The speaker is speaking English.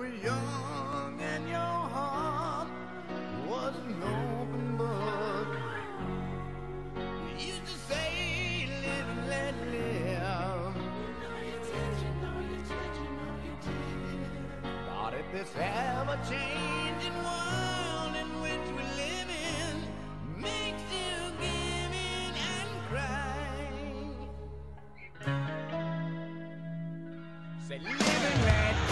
were young and your heart was an open book. You used to say, live and let live. You know you did, you know you did, you know you did. Not at this ever-changing world in which we live in makes you give in and cry, Say, live and let